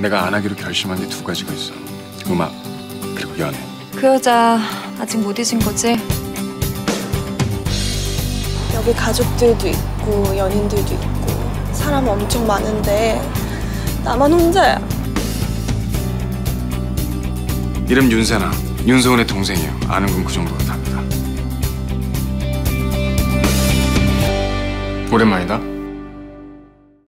내가 안 하기로 결심한 게 두 가지가 있어. 음악 그리고 연애. 그 여자 아직 못 잊은 거지? 여기 가족들도 있고 연인들도 있고 사람 엄청 많은데 나만 혼자야. 이름 윤세나. 윤소은의 동생이에요. 아는 건 그 정도가 답니다. 오랜만이다.